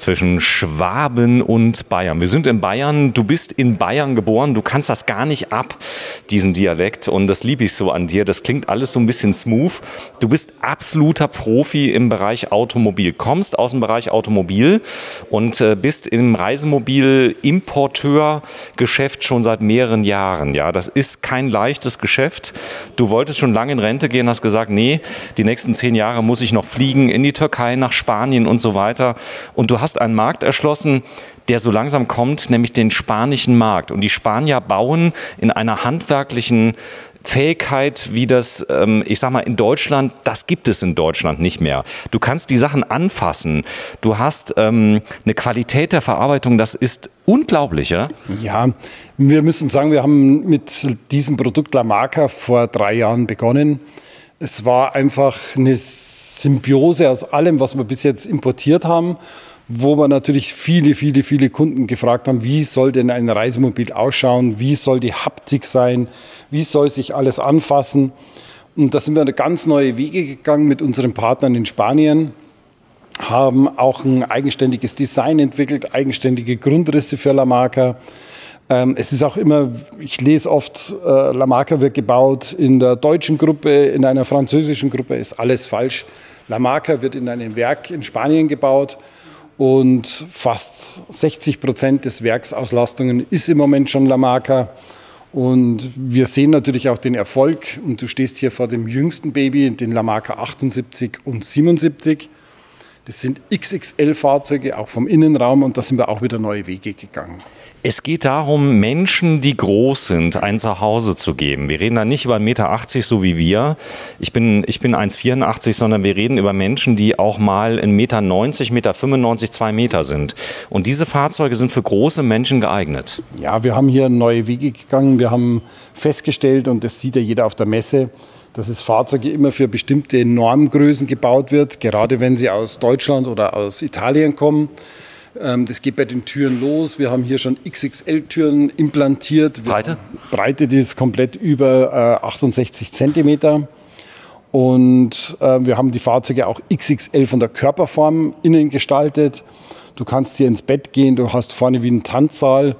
zwischen Schwaben und Bayern. Wir sind in Bayern, du bist in Bayern geboren, du kannst das gar nicht ab, diesen Dialekt und das liebe ich so an dir. Das klingt alles so ein bisschen smooth. Du bist absoluter Profi im Bereich Automobil, kommst aus dem Bereich Automobil und äh, bist im Reisemobil-Importeur-Geschäft schon seit mehreren Jahren. Ja, das ist kein leichtes Geschäft. Du wolltest schon lange in Rente gehen, hast gesagt, nee, die nächsten zehn Jahre muss ich noch fliegen in die Türkei, nach Spanien und so weiter. Und du hast einen Markt erschlossen, der so langsam kommt, nämlich den spanischen Markt. Und die Spanier bauen in einer handwerklichen Fähigkeit, wie das, ähm, ich sag mal, in Deutschland, das gibt es in Deutschland nicht mehr. Du kannst die Sachen anfassen. Du hast ähm, eine Qualität der Verarbeitung, das ist unglaublich, ja? Ja, wir müssen sagen, wir haben mit diesem Produkt La Marca vor drei Jahren begonnen. Es war einfach eine Symbiose aus allem, was wir bis jetzt importiert haben wo wir natürlich viele, viele, viele Kunden gefragt haben, wie soll denn ein Reisemobil ausschauen, wie soll die Haptik sein, wie soll sich alles anfassen. Und da sind wir ganz neue Wege gegangen mit unseren Partnern in Spanien, haben auch ein eigenständiges Design entwickelt, eigenständige Grundrisse für La Marca. Ähm, es ist auch immer, ich lese oft, äh, La Marca wird gebaut in der deutschen Gruppe, in einer französischen Gruppe, ist alles falsch. La Marca wird in einem Werk in Spanien gebaut und fast 60 Prozent des Werksauslastungen ist im Moment schon La Marca. Und wir sehen natürlich auch den Erfolg. Und du stehst hier vor dem jüngsten Baby, den La Marca 78 und 77. Das sind XXL-Fahrzeuge, auch vom Innenraum. Und da sind wir auch wieder neue Wege gegangen. Es geht darum, Menschen, die groß sind, ein Zuhause zu geben. Wir reden da nicht über 1,80 Meter so wie wir. Ich bin, ich bin 1,84, sondern wir reden über Menschen, die auch mal 1,90 Meter, 1,95 Meter, 2 Meter sind. Und diese Fahrzeuge sind für große Menschen geeignet. Ja, wir haben hier neue Wege gegangen. Wir haben festgestellt, und das sieht ja jeder auf der Messe, dass es Fahrzeuge immer für bestimmte Normgrößen gebaut wird, gerade wenn sie aus Deutschland oder aus Italien kommen. Ähm, das geht bei den Türen los. Wir haben hier schon XXL-Türen implantiert. Breite? Breite, die ist komplett über 68 äh, Zentimeter. Und äh, wir haben die Fahrzeuge auch XXL von der Körperform innen gestaltet. Du kannst hier ins Bett gehen, du hast vorne wie einen Tanzsaal.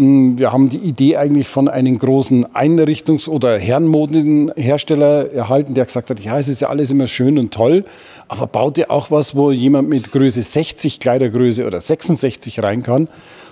Wir haben die Idee eigentlich von einem großen Einrichtungs- oder Herrenmodenhersteller erhalten, der gesagt hat, ja, es ist ja alles immer schön und toll, aber baut ihr auch was, wo jemand mit Größe 60 Kleidergröße oder 66 rein kann.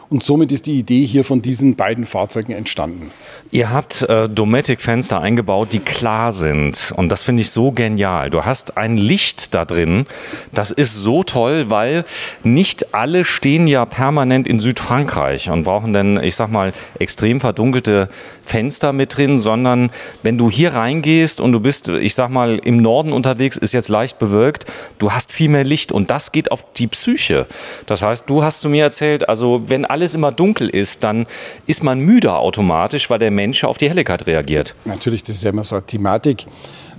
Und somit ist die Idee hier von diesen beiden Fahrzeugen entstanden. Ihr habt äh, Dometic-Fenster eingebaut, die klar sind. Und das finde ich so genial. Du hast ein Licht da drin. Das ist so toll, weil nicht alle stehen ja permanent in Südfrankreich und brauchen dann, ich sag mal, extrem verdunkelte Fenster mit drin, sondern wenn du hier reingehst und du bist, ich sag mal, im Norden unterwegs, ist jetzt leicht bewölkt, du hast viel mehr Licht und das geht auf die Psyche. Das heißt, du hast zu mir erzählt, also wenn alles immer dunkel ist, dann ist man müde automatisch, weil der Mensch auf die Helligkeit reagiert. Natürlich, das ist ja immer so eine Thematik.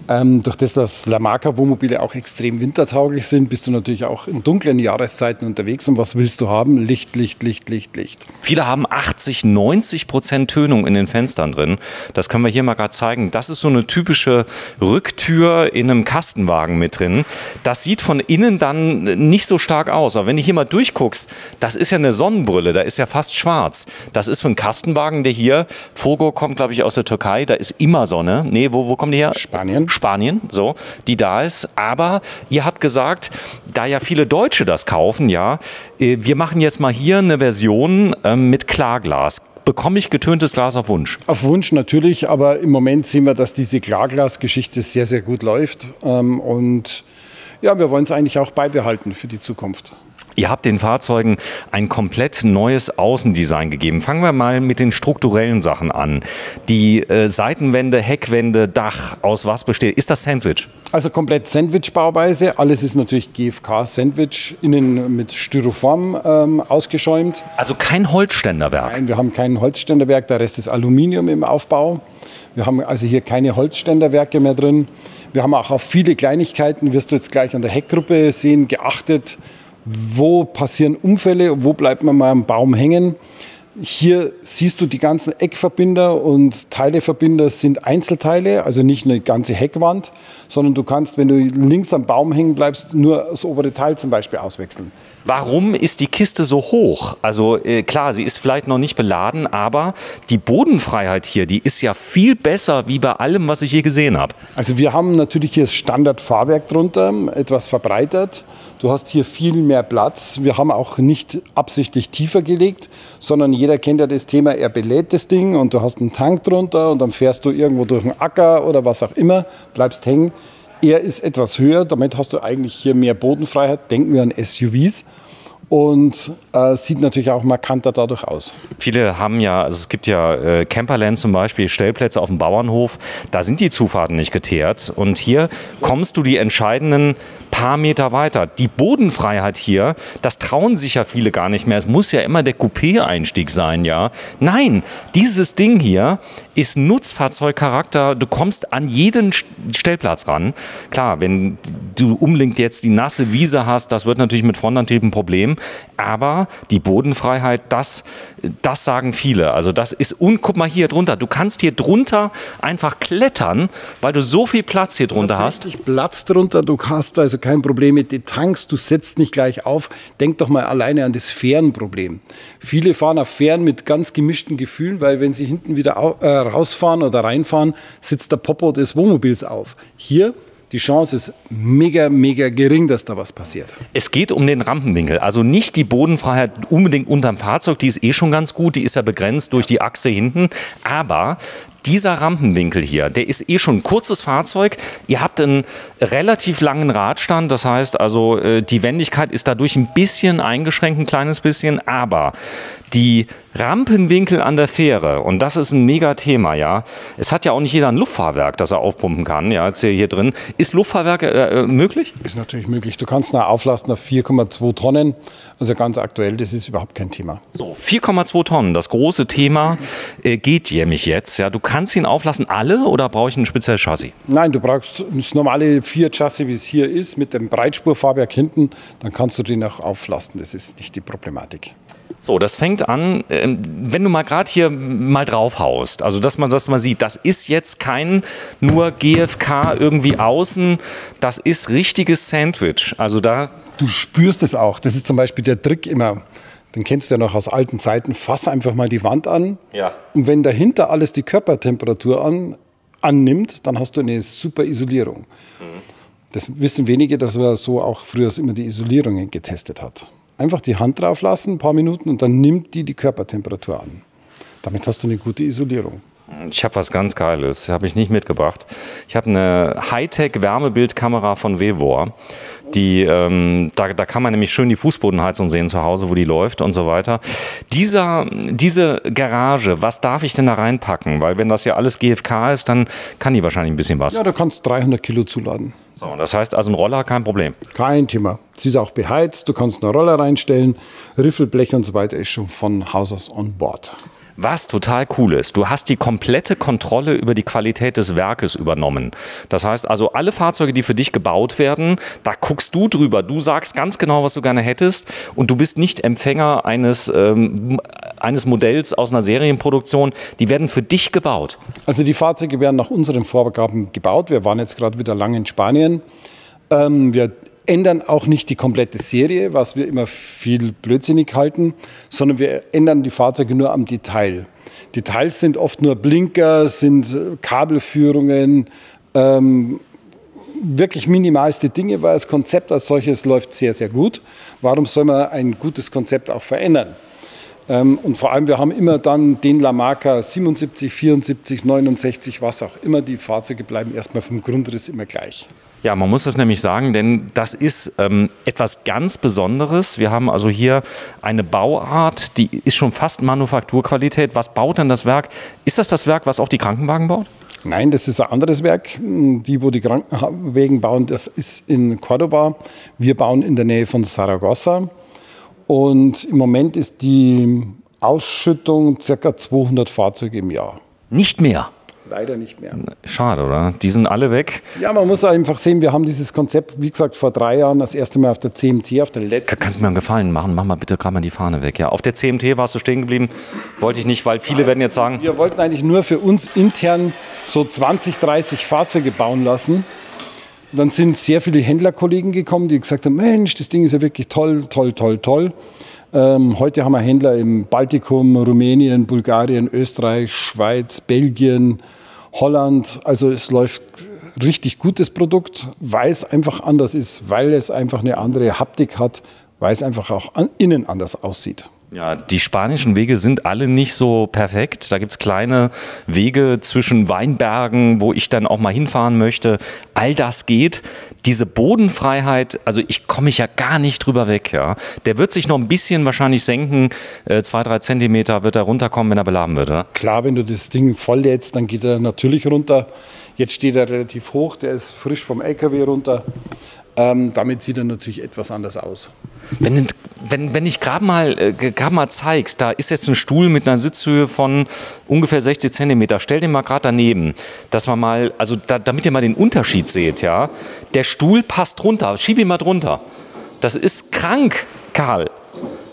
Ähm, durch das, dass La Marca Wohnmobile auch extrem wintertauglich sind, bist du natürlich auch in dunklen Jahreszeiten unterwegs. Und was willst du haben? Licht, Licht, Licht, Licht, Licht. Viele haben 80, 90 Prozent Tönung in den Fenstern drin. Das können wir hier mal gerade zeigen. Das ist so eine typische Rücktür in einem Kastenwagen mit drin. Das sieht von innen dann nicht so stark aus. Aber wenn du hier mal durchguckst, das ist ja eine Sonnenbrille, da ist ja fast schwarz. Das ist für einen Kastenwagen, der hier, Fogo kommt glaube ich aus der Türkei, da ist immer Sonne. Nee, wo, wo kommen die her? Spanien. Spanien, so, die da ist. Aber ihr habt gesagt, da ja viele Deutsche das kaufen, ja, äh, wir machen jetzt mal hier eine Version ähm, mit Klarglas bekomme ich getöntes Glas auf Wunsch? Auf Wunsch natürlich, aber im Moment sehen wir, dass diese Klarglas-Geschichte sehr, sehr gut läuft. Ähm, und ja, wir wollen es eigentlich auch beibehalten für die Zukunft. Ihr habt den Fahrzeugen ein komplett neues Außendesign gegeben. Fangen wir mal mit den strukturellen Sachen an. Die äh, Seitenwände, Heckwände, Dach, aus was besteht? Ist das Sandwich? Also komplett Sandwich-Bauweise. Alles ist natürlich GFK-Sandwich, innen mit Styroform ähm, ausgeschäumt. Also kein Holzständerwerk? Nein, wir haben kein Holzständerwerk. Der Rest ist Aluminium im Aufbau. Wir haben also hier keine Holzständerwerke mehr drin. Wir haben auch auf viele Kleinigkeiten, wirst du jetzt gleich an der Heckgruppe sehen, geachtet wo passieren Unfälle, wo bleibt man mal am Baum hängen. Hier siehst du die ganzen Eckverbinder und Teileverbinder sind Einzelteile, also nicht eine ganze Heckwand, sondern du kannst, wenn du links am Baum hängen bleibst, nur das obere Teil zum Beispiel auswechseln. Warum ist die Kiste so hoch? Also äh, klar, sie ist vielleicht noch nicht beladen, aber die Bodenfreiheit hier, die ist ja viel besser wie bei allem, was ich je gesehen habe. Also wir haben natürlich hier das Standardfahrwerk drunter, etwas verbreitert. Du hast hier viel mehr Platz. Wir haben auch nicht absichtlich tiefer gelegt, sondern jeder kennt ja das Thema, er belädt das Ding und du hast einen Tank drunter und dann fährst du irgendwo durch einen Acker oder was auch immer, bleibst hängen. Er ist etwas höher, damit hast du eigentlich hier mehr Bodenfreiheit. Denken wir an SUVs und äh, sieht natürlich auch markanter dadurch aus. Viele haben ja, also es gibt ja äh, Camperland zum Beispiel, Stellplätze auf dem Bauernhof, da sind die Zufahrten nicht geteert und hier kommst du die entscheidenden paar Meter weiter. Die Bodenfreiheit hier, das trauen sich ja viele gar nicht mehr. Es muss ja immer der Coupé-Einstieg sein, ja. Nein, dieses Ding hier ist Nutzfahrzeugcharakter. Du kommst an jeden Stellplatz ran. Klar, wenn du unbedingt jetzt die nasse Wiese hast, das wird natürlich mit Frontantrieb ein Problem. Aber die Bodenfreiheit, das, das sagen viele. Also das ist, und guck mal hier drunter, du kannst hier drunter einfach klettern, weil du so viel Platz hier drunter hast. Richtig Platz drunter, du hast also kein Problem mit den Tanks, du setzt nicht gleich auf. Denk doch mal alleine an das Fährenproblem. Viele fahren auf Fähren mit ganz gemischten Gefühlen, weil wenn sie hinten wieder äh, rausfahren oder reinfahren, sitzt der Popo des Wohnmobils auf. Hier die Chance ist mega, mega gering, dass da was passiert. Es geht um den Rampenwinkel, also nicht die Bodenfreiheit unbedingt unterm Fahrzeug, die ist eh schon ganz gut, die ist ja begrenzt durch die Achse hinten, aber dieser Rampenwinkel hier, der ist eh schon ein kurzes Fahrzeug. Ihr habt einen relativ langen Radstand, das heißt also, äh, die Wendigkeit ist dadurch ein bisschen eingeschränkt, ein kleines bisschen, aber die Rampenwinkel an der Fähre, und das ist ein mega Thema, ja. Es hat ja auch nicht jeder ein Luftfahrwerk, das er aufpumpen kann, ja, jetzt hier drin. Ist Luftfahrwerk äh, äh möglich? Ist natürlich möglich. Du kannst noch auflasten auf 4,2 Tonnen. Also ganz aktuell, das ist überhaupt kein Thema. So, 4,2 Tonnen, das große Thema äh, geht jämig jetzt, ja. Du kannst ihn auflassen, alle, oder brauche ich ein spezielles Chassis? Nein, du brauchst das normale Fiat-Chassis, wie es hier ist, mit dem Breitspurfahrwerk hinten. Dann kannst du den auch auflasten. Das ist nicht die Problematik. So, das fängt an, ähm, wenn du mal gerade hier mal drauf haust, also dass man das mal sieht, das ist jetzt kein nur GFK irgendwie außen, das ist richtiges Sandwich. Also da. Du spürst es auch. Das ist zum Beispiel der Trick immer. Den kennst du ja noch aus alten Zeiten. Fass einfach mal die Wand an. Ja. Und wenn dahinter alles die Körpertemperatur an, annimmt, dann hast du eine super Isolierung. Mhm. Das wissen wenige, dass man so auch früher immer die Isolierungen getestet hat. Einfach die Hand drauf lassen, ein paar Minuten, und dann nimmt die die Körpertemperatur an. Damit hast du eine gute Isolierung. Ich habe was ganz Geiles, habe ich nicht mitgebracht. Ich habe eine Hightech-Wärmebildkamera von Vevor. Die, ähm, da, da kann man nämlich schön die Fußbodenheizung sehen zu Hause, wo die läuft und so weiter. Dieser, diese Garage, was darf ich denn da reinpacken? Weil wenn das ja alles GFK ist, dann kann die wahrscheinlich ein bisschen was. Ja, du kannst 300 Kilo zuladen. So, das heißt also ein Roller kein Problem. Kein Thema. Sie ist auch beheizt, du kannst einen Roller reinstellen, Riffelblech und so weiter ist schon von Haus aus on board. Was total cool ist, du hast die komplette Kontrolle über die Qualität des Werkes übernommen. Das heißt also, alle Fahrzeuge, die für dich gebaut werden, da guckst du drüber. Du sagst ganz genau, was du gerne hättest und du bist nicht Empfänger eines, ähm, eines Modells aus einer Serienproduktion. Die werden für dich gebaut. Also die Fahrzeuge werden nach unseren Vorgaben gebaut. Wir waren jetzt gerade wieder lange in Spanien. Ähm, wir ändern auch nicht die komplette Serie, was wir immer viel blödsinnig halten, sondern wir ändern die Fahrzeuge nur am Detail. Details sind oft nur Blinker, sind Kabelführungen, ähm, wirklich minimalste Dinge, weil das Konzept als solches läuft sehr, sehr gut. Warum soll man ein gutes Konzept auch verändern? Ähm, und vor allem, wir haben immer dann den La Marca 77, 74, 69, was auch immer. Die Fahrzeuge bleiben erstmal vom Grundriss immer gleich. Ja, man muss das nämlich sagen, denn das ist ähm, etwas ganz Besonderes. Wir haben also hier eine Bauart, die ist schon fast Manufakturqualität. Was baut denn das Werk? Ist das das Werk, was auch die Krankenwagen baut? Nein, das ist ein anderes Werk. Die, wo die Krankenwagen bauen, das ist in Cordoba. Wir bauen in der Nähe von Saragossa. Und im Moment ist die Ausschüttung ca. 200 Fahrzeuge im Jahr. Nicht mehr? Leider nicht mehr. Schade, oder? Die sind alle weg. Ja, man muss einfach sehen, wir haben dieses Konzept, wie gesagt, vor drei Jahren das erste Mal auf der CMT, auf der letzten. Kannst du mir einen Gefallen machen? Mach mal bitte gerade mal die Fahne weg. Ja, auf der CMT warst du stehen geblieben. Wollte ich nicht, weil viele werden jetzt sagen. Wir wollten eigentlich nur für uns intern so 20, 30 Fahrzeuge bauen lassen. Dann sind sehr viele Händlerkollegen gekommen, die gesagt haben: Mensch, das Ding ist ja wirklich toll, toll, toll, toll. Ähm, heute haben wir Händler im Baltikum, Rumänien, Bulgarien, Österreich, Schweiz, Belgien, Holland. Also es läuft richtig gutes Produkt, weil es einfach anders ist, weil es einfach eine andere Haptik hat, weil es einfach auch an, innen anders aussieht. Ja, die spanischen Wege sind alle nicht so perfekt. Da gibt es kleine Wege zwischen Weinbergen, wo ich dann auch mal hinfahren möchte. All das geht. Diese Bodenfreiheit, also ich komme mich ja gar nicht drüber weg. Ja. Der wird sich noch ein bisschen wahrscheinlich senken. Äh, zwei, drei Zentimeter wird er runterkommen, wenn er beladen wird. Oder? Klar, wenn du das Ding voll lädst, dann geht er natürlich runter. Jetzt steht er relativ hoch, der ist frisch vom LKW runter. Ähm, damit sieht er natürlich etwas anders aus. Wenn, wenn, wenn ich gerade mal, äh, mal zeigst, da ist jetzt ein Stuhl mit einer Sitzhöhe von ungefähr 60 Zentimeter, stell den mal gerade daneben, dass man mal, also da, damit ihr mal den Unterschied seht, ja. Der Stuhl passt drunter, schieb ihn mal drunter. Das ist krank, Karl.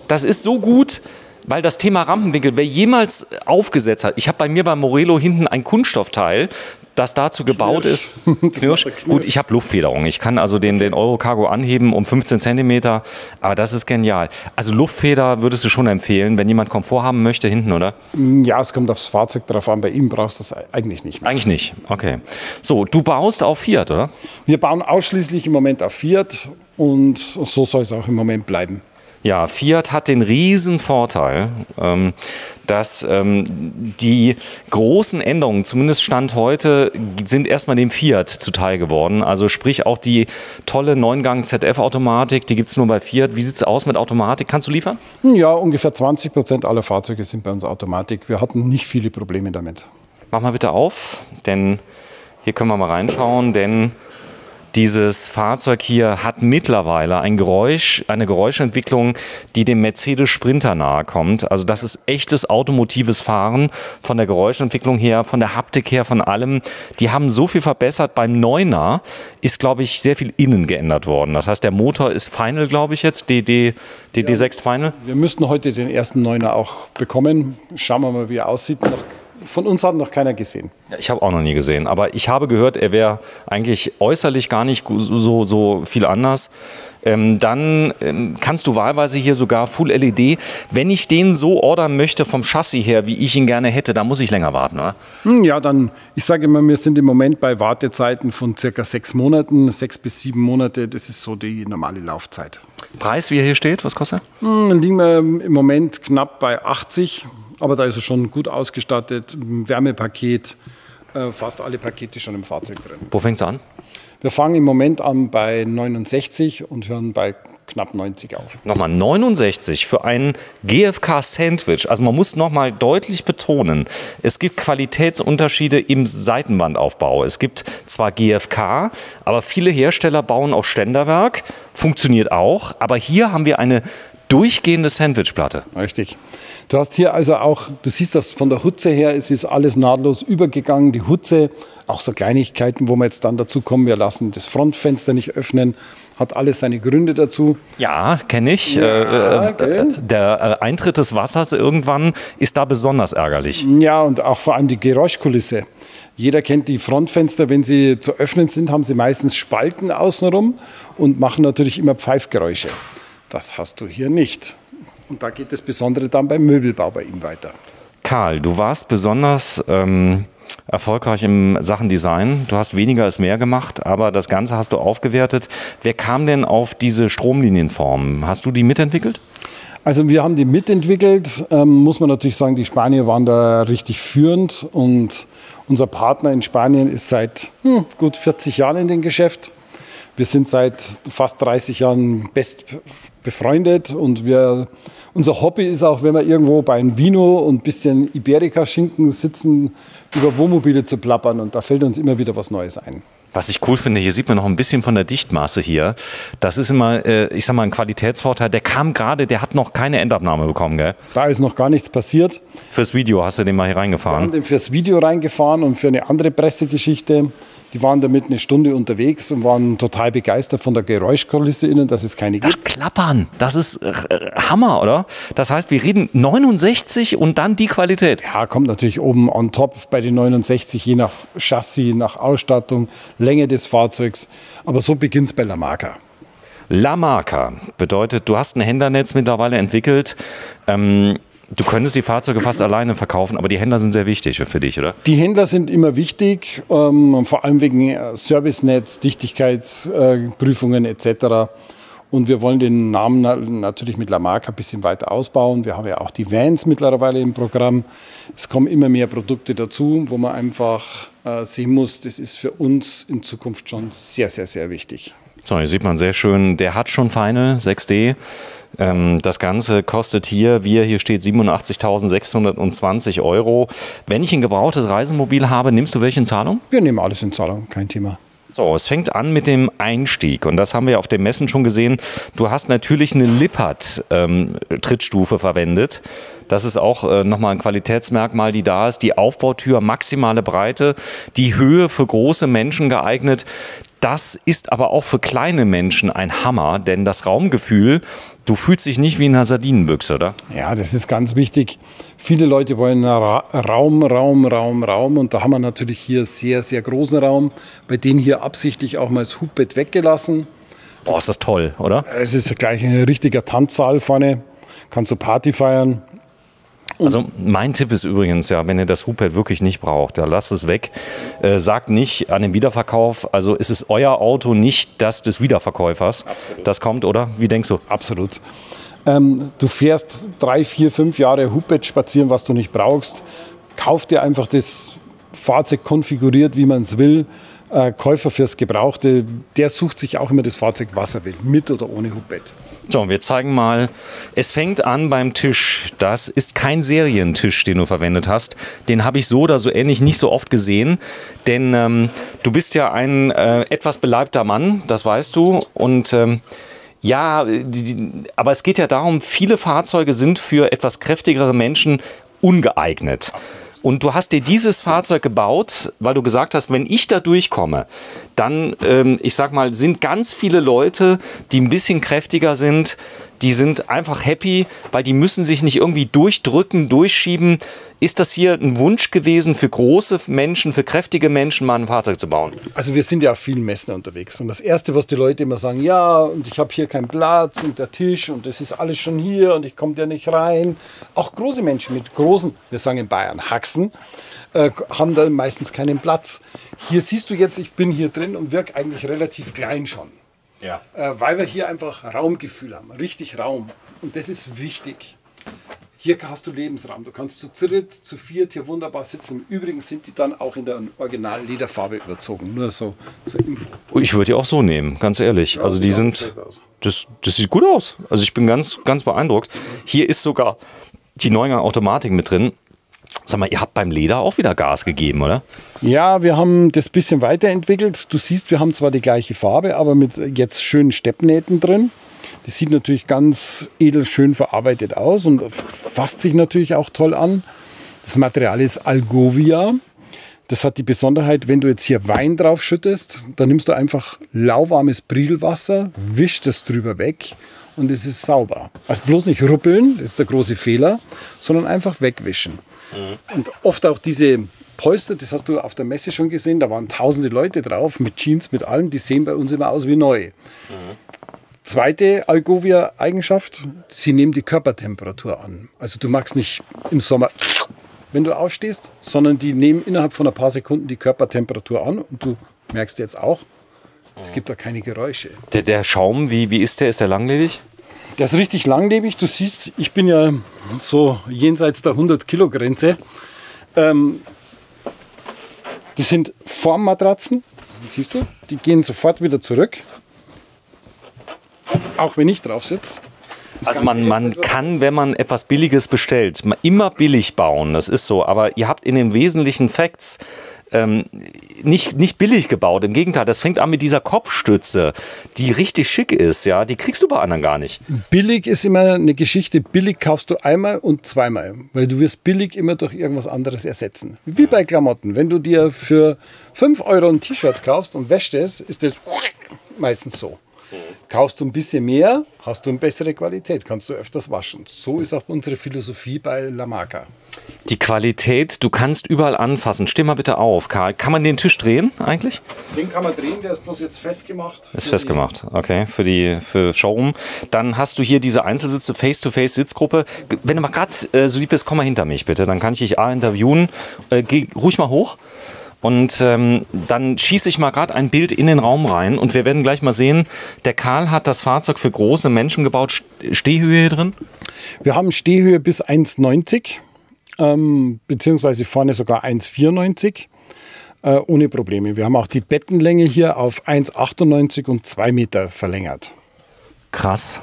Das ist so gut, weil das Thema Rampenwinkel, wer jemals aufgesetzt hat, ich habe bei mir bei Morelo hinten ein Kunststoffteil, das dazu gebaut Knirsch. ist. Knirsch. Gut, ich habe Luftfederung. Ich kann also den, den Eurocargo anheben um 15 Zentimeter, aber das ist genial. Also Luftfeder würdest du schon empfehlen, wenn jemand Komfort haben möchte hinten, oder? Ja, es kommt aufs Fahrzeug drauf an. Bei ihm brauchst du das eigentlich nicht mehr. Eigentlich nicht, okay. So, du baust auf Fiat, oder? Wir bauen ausschließlich im Moment auf Fiat und so soll es auch im Moment bleiben. Ja, Fiat hat den riesen Vorteil, ähm, dass ähm, die großen Änderungen, zumindest Stand heute, sind erstmal dem Fiat zuteil geworden. Also sprich auch die tolle Neungang ZF-Automatik, die gibt es nur bei Fiat. Wie sieht es aus mit Automatik? Kannst du liefern? Ja, ungefähr 20 Prozent aller Fahrzeuge sind bei uns Automatik. Wir hatten nicht viele Probleme damit. Mach mal bitte auf, denn hier können wir mal reinschauen, denn dieses Fahrzeug hier hat mittlerweile ein Geräusch, eine Geräuschentwicklung, die dem Mercedes Sprinter nahe kommt. Also das ist echtes automotives Fahren von der Geräuschentwicklung her, von der Haptik her, von allem. Die haben so viel verbessert. Beim Neuner ist, glaube ich, sehr viel innen geändert worden. Das heißt, der Motor ist Final, glaube ich jetzt, DD, DD6 Final. Wir müssten heute den ersten Neuner auch bekommen. Schauen wir mal, wie er aussieht. Noch von uns hat noch keiner gesehen. Ja, ich habe auch noch nie gesehen, aber ich habe gehört, er wäre eigentlich äußerlich gar nicht so, so viel anders. Ähm, dann ähm, kannst du wahlweise hier sogar Full LED. Wenn ich den so ordern möchte vom Chassis her, wie ich ihn gerne hätte, dann muss ich länger warten, oder? Hm, ja, dann, ich sage immer, wir sind im Moment bei Wartezeiten von circa sechs Monaten, sechs bis sieben Monate. Das ist so die normale Laufzeit. Preis, wie er hier steht, was kostet er? Hm, dann liegen wir im Moment knapp bei 80 aber da ist es schon gut ausgestattet. Wärmepaket, äh, fast alle Pakete schon im Fahrzeug drin. Wo fängt es an? Wir fangen im Moment an bei 69 und hören bei knapp 90 auf. Nochmal 69 für ein GFK-Sandwich. Also man muss nochmal deutlich betonen, es gibt Qualitätsunterschiede im Seitenwandaufbau. Es gibt zwar GFK, aber viele Hersteller bauen auch Ständerwerk. Funktioniert auch. Aber hier haben wir eine durchgehende Sandwichplatte. Richtig. Du hast hier also auch, du siehst das von der Hutze her, es ist alles nahtlos übergegangen. Die Hutze, auch so Kleinigkeiten, wo wir jetzt dann dazu kommen, wir lassen das Frontfenster nicht öffnen, hat alles seine Gründe dazu. Ja, kenne ich. Ja, äh, äh, der äh, Eintritt des Wassers irgendwann ist da besonders ärgerlich. Ja, und auch vor allem die Geräuschkulisse. Jeder kennt die Frontfenster, wenn sie zu öffnen sind, haben sie meistens Spalten außenrum und machen natürlich immer Pfeifgeräusche. Das hast du hier nicht. Und da geht das Besondere dann beim Möbelbau bei ihm weiter. Karl, du warst besonders ähm, erfolgreich im Sachen Design. Du hast weniger als mehr gemacht, aber das Ganze hast du aufgewertet. Wer kam denn auf diese Stromlinienform? Hast du die mitentwickelt? Also wir haben die mitentwickelt, ähm, muss man natürlich sagen, die Spanier waren da richtig führend und unser Partner in Spanien ist seit hm, gut 40 Jahren in dem Geschäft. Wir sind seit fast 30 Jahren best befreundet und wir, unser Hobby ist auch, wenn wir irgendwo bei einem Vino und ein bisschen Iberica-Schinken sitzen, über Wohnmobile zu plappern und da fällt uns immer wieder was Neues ein. Was ich cool finde, hier sieht man noch ein bisschen von der Dichtmaße hier. Das ist immer, äh, ich sag mal, ein Qualitätsvorteil. Der kam gerade, der hat noch keine Endabnahme bekommen, gell? Da ist noch gar nichts passiert. Fürs Video hast du den mal hier Wir reingefahren. haben den fürs Video reingefahren und für eine andere Pressegeschichte. Die waren damit eine Stunde unterwegs und waren total begeistert von der Geräuschkulisse innen, dass es keine Das gibt. Klappern, das ist äh, Hammer, oder? Das heißt, wir reden 69 und dann die Qualität. Ja, kommt natürlich oben on top bei den 69, je nach Chassis, nach Ausstattung, Länge des Fahrzeugs. Aber so beginnt es bei La Marca. La Marca bedeutet, du hast ein Händlernetz mittlerweile entwickelt. Ähm, du könntest die Fahrzeuge fast alleine verkaufen, aber die Händler sind sehr wichtig für dich, oder? Die Händler sind immer wichtig, ähm, vor allem wegen äh, Servicenetz, Dichtigkeitsprüfungen äh, etc. Und wir wollen den Namen na natürlich mit La Marca ein bisschen weiter ausbauen. Wir haben ja auch die Vans mittlerweile im Programm. Es kommen immer mehr Produkte dazu, wo man einfach äh, sehen muss, das ist für uns in Zukunft schon sehr, sehr, sehr wichtig. So, hier sieht man sehr schön, der hat schon Final 6D. Ähm, das Ganze kostet hier, wie er hier steht, 87.620 Euro. Wenn ich ein gebrauchtes Reisemobil habe, nimmst du welche in Zahlung? Wir nehmen alles in Zahlung, kein Thema. So, es fängt an mit dem Einstieg und das haben wir auf dem Messen schon gesehen. Du hast natürlich eine Lippert-Trittstufe verwendet. Das ist auch äh, nochmal ein Qualitätsmerkmal, die da ist. Die Aufbautür, maximale Breite, die Höhe für große Menschen geeignet. Das ist aber auch für kleine Menschen ein Hammer, denn das Raumgefühl, du fühlst dich nicht wie in einer Sardinenbüchse, oder? Ja, das ist ganz wichtig. Viele Leute wollen Ra Raum, Raum, Raum, Raum. Und da haben wir natürlich hier sehr, sehr großen Raum. Bei denen hier absichtlich auch mal das Hubbett weggelassen. Boah, ist das toll, oder? Es ist gleich ein richtiger Tanzsaal vorne. Kannst du Party feiern. Also mein Tipp ist übrigens ja, wenn ihr das Hubbett wirklich nicht braucht, dann lasst es weg. Äh, sagt nicht an dem Wiederverkauf, also ist es euer Auto, nicht das des Wiederverkäufers. Das kommt, oder? Wie denkst du? Absolut. Ähm, du fährst drei, vier, fünf Jahre Hubbett spazieren, was du nicht brauchst. Kauf dir einfach das Fahrzeug konfiguriert, wie man es will. Äh, Käufer fürs Gebrauchte, der sucht sich auch immer das Fahrzeug, was er will, mit oder ohne Hubbett. So, wir zeigen mal. Es fängt an beim Tisch. Das ist kein Serientisch, den du verwendet hast. Den habe ich so oder so ähnlich nicht so oft gesehen. Denn ähm, du bist ja ein äh, etwas beleibter Mann, das weißt du. Und ähm, ja, die, aber es geht ja darum, viele Fahrzeuge sind für etwas kräftigere Menschen ungeeignet. Und du hast dir dieses Fahrzeug gebaut, weil du gesagt hast, wenn ich da durchkomme, dann, ähm, ich sag mal, sind ganz viele Leute, die ein bisschen kräftiger sind, die sind einfach happy, weil die müssen sich nicht irgendwie durchdrücken, durchschieben. Ist das hier ein Wunsch gewesen für große Menschen, für kräftige Menschen, mal ein Fahrzeug zu bauen? Also wir sind ja auf vielen Messen unterwegs. Und das Erste, was die Leute immer sagen, ja, und ich habe hier keinen Platz und der Tisch und das ist alles schon hier und ich komme da nicht rein. Auch große Menschen mit großen, wir sagen in Bayern, Haxen, äh, haben da meistens keinen Platz. Hier siehst du jetzt, ich bin hier drin und wirke eigentlich relativ klein schon. Ja. Äh, weil wir hier einfach Raumgefühl haben, richtig Raum. Und das ist wichtig. Hier hast du Lebensraum. Du kannst zu dritt, zu viert hier wunderbar sitzen. Im Übrigen sind die dann auch in der original Lederfarbe überzogen. Nur so zur Info. Ich würde die auch so nehmen, ganz ehrlich. Also die sind, das, das sieht gut aus. Also ich bin ganz, ganz beeindruckt. Hier ist sogar die Neugang Automatik mit drin. Sag mal, ihr habt beim Leder auch wieder Gas gegeben, oder? Ja, wir haben das bisschen weiterentwickelt. Du siehst, wir haben zwar die gleiche Farbe, aber mit jetzt schönen Steppnähten drin. Das sieht natürlich ganz edel schön verarbeitet aus und fasst sich natürlich auch toll an. Das Material ist Algovia. Das hat die Besonderheit, wenn du jetzt hier Wein drauf schüttest, dann nimmst du einfach lauwarmes Brilwasser, wischst es drüber weg und es ist sauber. Also bloß nicht ruppeln, das ist der große Fehler, sondern einfach wegwischen. Und oft auch diese Polster, das hast du auf der Messe schon gesehen, da waren tausende Leute drauf mit Jeans, mit allem, die sehen bei uns immer aus wie neu. Zweite Algovia-Eigenschaft, sie nehmen die Körpertemperatur an. Also du magst nicht im Sommer, wenn du aufstehst, sondern die nehmen innerhalb von ein paar Sekunden die Körpertemperatur an und du merkst jetzt auch, es gibt da keine Geräusche. Der, der Schaum, wie, wie ist der? Ist der langlebig? Der ist richtig langlebig. Du siehst, ich bin ja so jenseits der 100 Kilo Grenze. Ähm, das sind Formmatratzen, siehst du, die gehen sofort wieder zurück. Auch wenn ich drauf sitze. Also man, man kann, wenn man etwas Billiges bestellt, immer billig bauen, das ist so. Aber ihr habt in den wesentlichen Facts ähm, nicht, nicht billig gebaut. Im Gegenteil, das fängt an mit dieser Kopfstütze, die richtig schick ist. Ja, die kriegst du bei anderen gar nicht. Billig ist immer eine Geschichte. Billig kaufst du einmal und zweimal, weil du wirst billig immer durch irgendwas anderes ersetzen. Wie bei Klamotten. Wenn du dir für 5 Euro ein T-Shirt kaufst und wäschst es, ist das meistens so. Kaufst du ein bisschen mehr, hast du eine bessere Qualität, kannst du öfters waschen. So ist auch unsere Philosophie bei La Marca. Die Qualität, du kannst überall anfassen. Steh mal bitte auf, Karl. Kann man den Tisch drehen eigentlich? Den kann man drehen, der ist bloß jetzt festgemacht. Ist festgemacht, okay, für die für Showroom. Dann hast du hier diese Einzelsitze, Face-to-Face-Sitzgruppe. Wenn du mal gerade äh, so lieb bist, komm mal hinter mich bitte. Dann kann ich dich A interviewen. Äh, geh ruhig mal hoch. Und ähm, dann schieße ich mal gerade ein Bild in den Raum rein und wir werden gleich mal sehen, der Karl hat das Fahrzeug für große Menschen gebaut. Stehhöhe hier drin? Wir haben Stehhöhe bis 1,90 ähm, beziehungsweise vorne sogar 1,94 äh, ohne Probleme. Wir haben auch die Bettenlänge hier auf 1,98 und 2 Meter verlängert. Krass.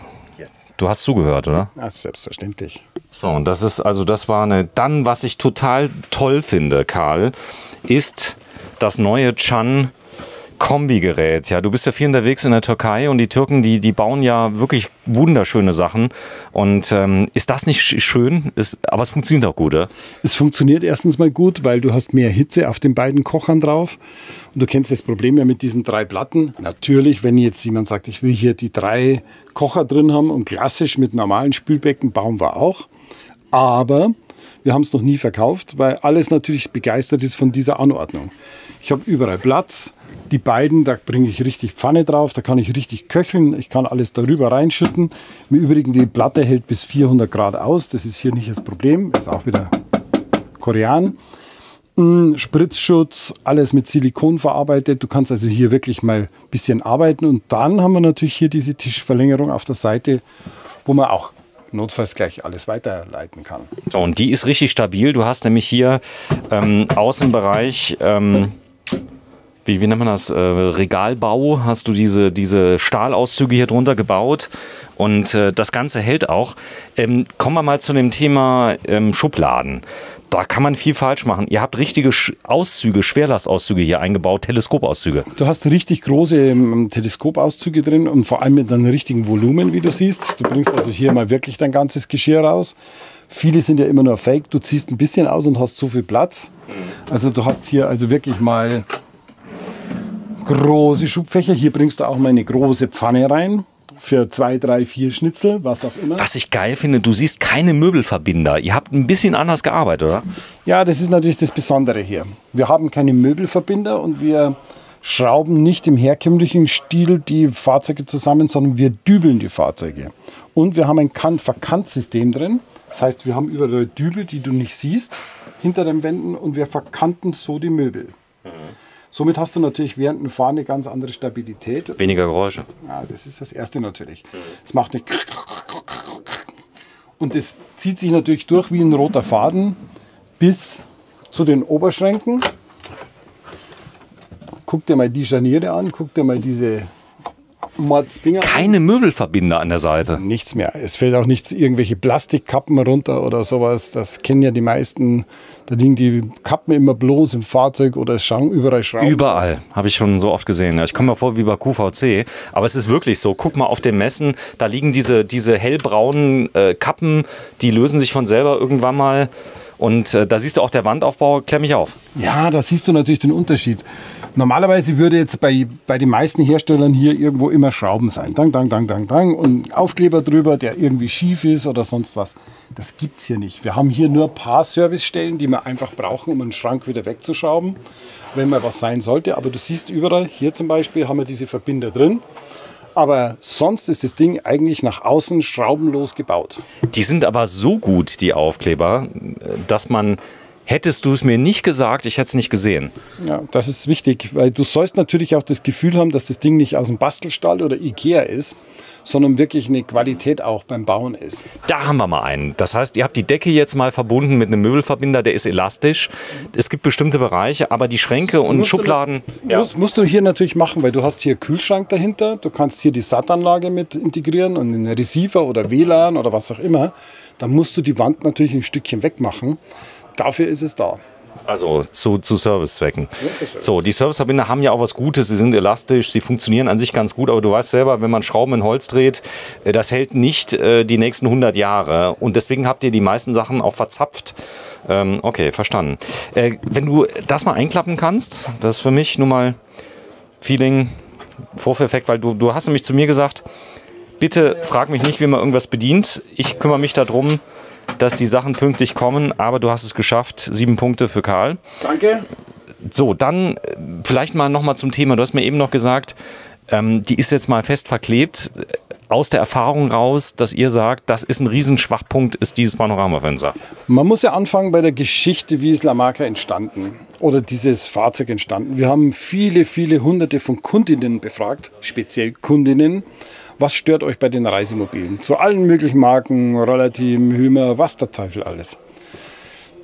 Du hast zugehört, oder? Ja, selbstverständlich. So, und das ist, also das war eine, dann, was ich total toll finde, Karl, ist das neue Chan Kombigerät. Ja, du bist ja viel unterwegs in der Türkei und die Türken, die, die bauen ja wirklich wunderschöne Sachen. Und ähm, ist das nicht schön? Ist, aber es funktioniert auch gut, oder? Es funktioniert erstens mal gut, weil du hast mehr Hitze auf den beiden Kochern drauf. Und du kennst das Problem ja mit diesen drei Platten. Natürlich, wenn jetzt jemand sagt, ich will hier die drei Kocher drin haben und klassisch mit normalen Spülbecken bauen wir auch. Aber wir haben es noch nie verkauft, weil alles natürlich begeistert ist von dieser Anordnung. Ich habe überall Platz. Die beiden, da bringe ich richtig Pfanne drauf, da kann ich richtig köcheln, ich kann alles darüber reinschütten. Im Übrigen, die Platte hält bis 400 Grad aus, das ist hier nicht das Problem, ist auch wieder Korean. Mm, Spritzschutz, alles mit Silikon verarbeitet. Du kannst also hier wirklich mal ein bisschen arbeiten. Und dann haben wir natürlich hier diese Tischverlängerung auf der Seite, wo man auch notfalls gleich alles weiterleiten kann. Und die ist richtig stabil. Du hast nämlich hier ähm, Außenbereich. Ähm wie, wie nennt man das, äh, Regalbau, hast du diese, diese Stahlauszüge hier drunter gebaut und äh, das Ganze hält auch. Ähm, kommen wir mal zu dem Thema ähm, Schubladen. Da kann man viel falsch machen. Ihr habt richtige Auszüge, Schwerlastauszüge hier eingebaut, Teleskopauszüge. Du hast richtig große ähm, Teleskopauszüge drin und vor allem mit einem richtigen Volumen, wie du siehst. Du bringst also hier mal wirklich dein ganzes Geschirr raus. Viele sind ja immer nur fake. Du ziehst ein bisschen aus und hast so viel Platz. Also du hast hier also wirklich mal große Schubfächer. Hier bringst du auch mal eine große Pfanne rein. Für zwei, drei, vier Schnitzel, was auch immer. Was ich geil finde, du siehst keine Möbelverbinder. Ihr habt ein bisschen anders gearbeitet, oder? Ja, das ist natürlich das Besondere hier. Wir haben keine Möbelverbinder und wir schrauben nicht im herkömmlichen Stil die Fahrzeuge zusammen, sondern wir dübeln die Fahrzeuge. Und wir haben ein Verkantsystem drin. Das heißt, wir haben überall Dübel, die du nicht siehst, hinter den Wänden und wir verkanten so die Möbel. Mhm. Somit hast du natürlich während dem Fahren eine ganz andere Stabilität. Weniger Geräusche. Ja, das ist das Erste natürlich. Es macht eine und das zieht sich natürlich durch wie ein roter Faden bis zu den Oberschränken. Guck dir mal die Scharniere an, guck dir mal diese Mordsdinger. Keine Möbelverbinder an der Seite. Nichts mehr. Es fällt auch nichts, irgendwelche Plastikkappen runter oder sowas. Das kennen ja die meisten. Da liegen die Kappen immer bloß im Fahrzeug oder es schauen überall Schrauben. Überall, habe ich schon so oft gesehen. Ich komme mir vor wie bei QVC, aber es ist wirklich so. Guck mal auf den Messen, da liegen diese, diese hellbraunen äh, Kappen, die lösen sich von selber irgendwann mal. Und äh, da siehst du auch der Wandaufbau, klemm mich auf. Ja, da siehst du natürlich den Unterschied. Normalerweise würde jetzt bei, bei den meisten Herstellern hier irgendwo immer Schrauben sein. Dang, dang, dang, dang, dang. Und Aufkleber drüber, der irgendwie schief ist oder sonst was. Das gibt es hier nicht. Wir haben hier nur ein paar Servicestellen, die wir einfach brauchen, um einen Schrank wieder wegzuschrauben, wenn mal was sein sollte. Aber du siehst überall, hier zum Beispiel haben wir diese Verbinder drin. Aber sonst ist das Ding eigentlich nach außen schraubenlos gebaut. Die sind aber so gut, die Aufkleber, dass man Hättest du es mir nicht gesagt, ich hätte es nicht gesehen. Ja, das ist wichtig, weil du sollst natürlich auch das Gefühl haben, dass das Ding nicht aus dem Bastelstall oder Ikea ist, sondern wirklich eine Qualität auch beim Bauen ist. Da haben wir mal einen. Das heißt, ihr habt die Decke jetzt mal verbunden mit einem Möbelverbinder, der ist elastisch. Es gibt bestimmte Bereiche, aber die Schränke und musst Schubladen. Du, ja. musst, musst, du hier natürlich machen, weil du hast hier Kühlschrank dahinter. Du kannst hier die SAT-Anlage mit integrieren und einen Receiver oder WLAN oder was auch immer. Dann musst du die Wand natürlich ein Stückchen wegmachen. Dafür ist es da. Also zu, zu Servicezwecken. So, die Serviceverbinder haben ja auch was Gutes. Sie sind elastisch, sie funktionieren an sich ganz gut. Aber du weißt selber, wenn man Schrauben in Holz dreht, äh, das hält nicht äh, die nächsten 100 Jahre. Und deswegen habt ihr die meisten Sachen auch verzapft. Ähm, okay, verstanden. Äh, wenn du das mal einklappen kannst, das ist für mich nun mal Feeling, Vorführeffekt, weil du, du hast nämlich zu mir gesagt, bitte frag mich nicht, wie man irgendwas bedient. Ich kümmere mich darum, dass die Sachen pünktlich kommen, aber du hast es geschafft. Sieben Punkte für Karl. Danke. So, dann äh, vielleicht mal nochmal zum Thema. Du hast mir eben noch gesagt, ähm, die ist jetzt mal fest verklebt. Aus der Erfahrung raus, dass ihr sagt, das ist ein Riesenschwachpunkt, ist dieses Panoramafenster. Man muss ja anfangen bei der Geschichte, wie ist La Marca entstanden oder dieses Fahrzeug entstanden. Wir haben viele, viele hunderte von Kundinnen befragt, speziell Kundinnen. Was stört euch bei den Reisemobilen? Zu allen möglichen Marken, Rollerteam, Hümer, was der Teufel alles.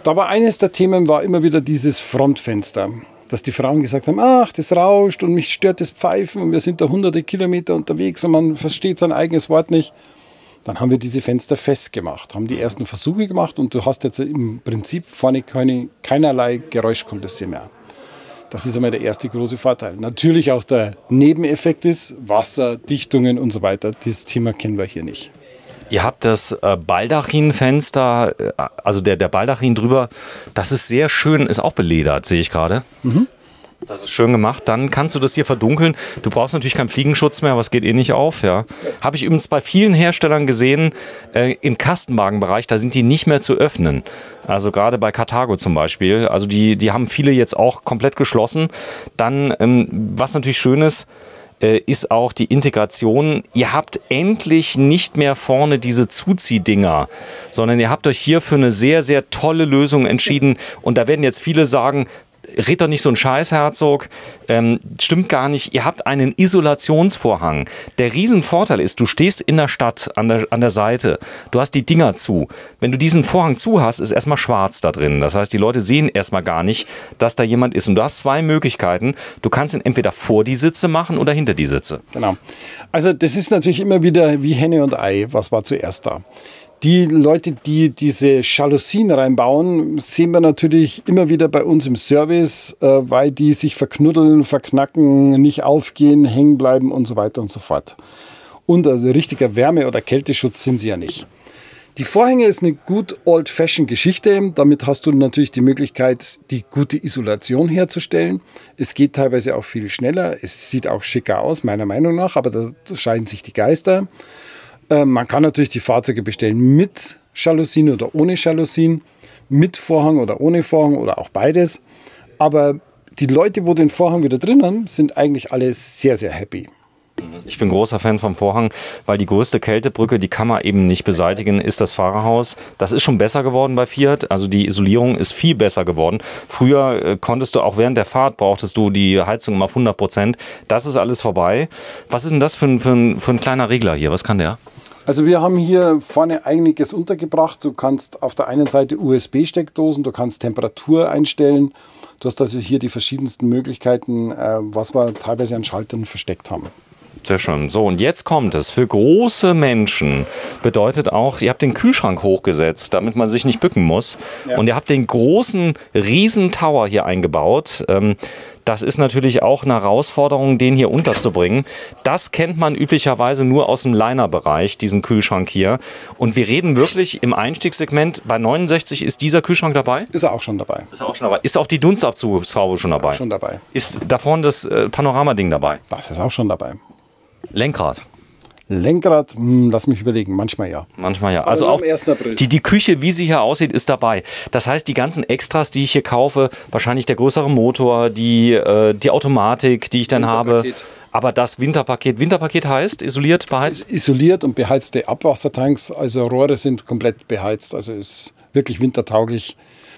War eines der Themen war immer wieder dieses Frontfenster dass die Frauen gesagt haben, ach, das rauscht und mich stört das Pfeifen und wir sind da hunderte Kilometer unterwegs und man versteht sein eigenes Wort nicht. Dann haben wir diese Fenster festgemacht, haben die ersten Versuche gemacht und du hast jetzt im Prinzip vorne keine, keinerlei Geräuschkulisse mehr. Das ist einmal der erste große Vorteil. Natürlich auch der Nebeneffekt ist Wasser, Dichtungen und so weiter. Dieses Thema kennen wir hier nicht. Ihr habt das äh, Baldachinfenster, äh, also der, der Baldachin drüber, das ist sehr schön, ist auch beledert, sehe ich gerade. Mhm. Das ist schön gemacht. Dann kannst du das hier verdunkeln. Du brauchst natürlich keinen Fliegenschutz mehr, was geht eh nicht auf. Ja. Habe ich übrigens bei vielen Herstellern gesehen, äh, im Kastenwagenbereich, da sind die nicht mehr zu öffnen. Also gerade bei Carthago zum Beispiel. Also die, die haben viele jetzt auch komplett geschlossen. Dann, ähm, was natürlich schön ist, äh, ist auch die Integration. Ihr habt endlich nicht mehr vorne diese Zuziehdinger, sondern ihr habt euch hier für eine sehr, sehr tolle Lösung entschieden. Und da werden jetzt viele sagen, red doch nicht so ein Scheiß, Herzog. Ähm, stimmt gar nicht. Ihr habt einen Isolationsvorhang. Der Riesenvorteil ist, du stehst in der Stadt an der, an der Seite. Du hast die Dinger zu. Wenn du diesen Vorhang zu hast, ist erstmal schwarz da drin. Das heißt, die Leute sehen erstmal gar nicht, dass da jemand ist. Und du hast zwei Möglichkeiten. Du kannst ihn entweder vor die Sitze machen oder hinter die Sitze. Genau. Also das ist natürlich immer wieder wie Henne und Ei. Was war zuerst da? Die Leute, die diese Jalousien reinbauen, sehen wir natürlich immer wieder bei uns im Service, äh, weil die sich verknuddeln, verknacken, nicht aufgehen, hängen bleiben und so weiter und so fort. Und also richtiger Wärme- oder Kälteschutz sind sie ja nicht. Die Vorhänge ist eine gut old-fashioned Geschichte. Damit hast du natürlich die Möglichkeit, die gute Isolation herzustellen. Es geht teilweise auch viel schneller. Es sieht auch schicker aus, meiner Meinung nach, aber da scheiden sich die Geister. Ähm, man kann natürlich die Fahrzeuge bestellen mit Jalousien oder ohne Jalousien, mit Vorhang oder ohne Vorhang oder auch beides. Aber die Leute, wo den Vorhang wieder drin haben, sind eigentlich alle sehr, sehr happy. Ich bin großer Fan vom Vorhang, weil die größte Kältebrücke, die kann man eben nicht beseitigen, ist das Fahrerhaus. Das ist schon besser geworden bei Fiat. Also die Isolierung ist viel besser geworden. Früher äh, konntest du auch während der Fahrt brauchtest du die Heizung immer auf 100 Prozent. Das ist alles vorbei. Was ist denn das für ein, für ein, für ein kleiner Regler hier? Was kann der? Also wir haben hier vorne einiges untergebracht. Du kannst auf der einen Seite USB-Steckdosen, du kannst Temperatur einstellen. Du hast also hier die verschiedensten Möglichkeiten, äh, was wir teilweise an Schaltern versteckt haben. Sehr schön. So, und jetzt kommt es. Für große Menschen bedeutet auch, ihr habt den Kühlschrank hochgesetzt, damit man sich nicht bücken muss. Ja. Und ihr habt den großen Riesentower hier eingebaut. Ähm, das ist natürlich auch eine Herausforderung, den hier unterzubringen. Das kennt man üblicherweise nur aus dem Liner-Bereich, diesen Kühlschrank hier. Und wir reden wirklich im Einstiegssegment, bei 69 ist dieser Kühlschrank dabei? Ist er auch schon dabei. Ist er auch schon dabei. Ist auch die Dunstabzugshaube schon dabei? Schon dabei. Ist da vorne das äh, Panoramading dabei? Das ist auch schon dabei. Lenkrad. Lenkrad, mh, hm, lass mich überlegen, manchmal ja. Manchmal ja. also auch die, die Küche, wie sie hier aussieht, ist dabei. Das heißt, die ganzen Extras, die ich hier kaufe, wahrscheinlich der größere Motor, die, äh, die Automatik, die ich dann habe. Aber das Winterpaket, Winterpaket heißt isoliert, beheizt? Isoliert und beheizte Abwassertanks, also Rohre sind komplett beheizt, also ist wirklich wintertauglich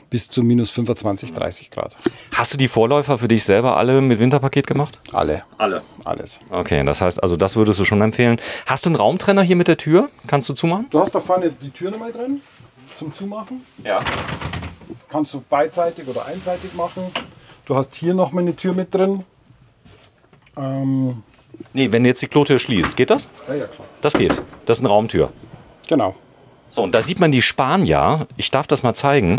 bis zu minus 25, 30 Grad. Hast du die Vorläufer für dich selber alle mit Winterpaket gemacht? Alle. Alle? Alles. Okay, das heißt, also das würdest du schon empfehlen. Hast du einen Raumtrenner hier mit der Tür? Kannst du zumachen? Du hast da vorne die Tür nochmal drin zum Zumachen. Ja. Kannst du beidseitig oder einseitig machen. Du hast hier nochmal eine Tür mit drin. Ähm nee, wenn du jetzt die Klotür schließt, geht das? Ja, ja, klar. Das geht. Das ist eine Raumtür. Genau. So, und da sieht man die Spanier. Ich darf das mal zeigen.